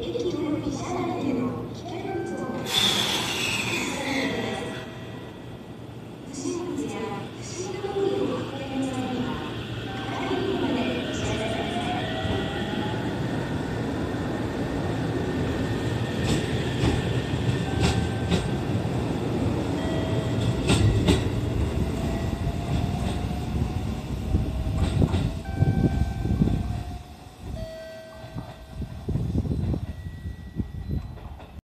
不審物や不審なも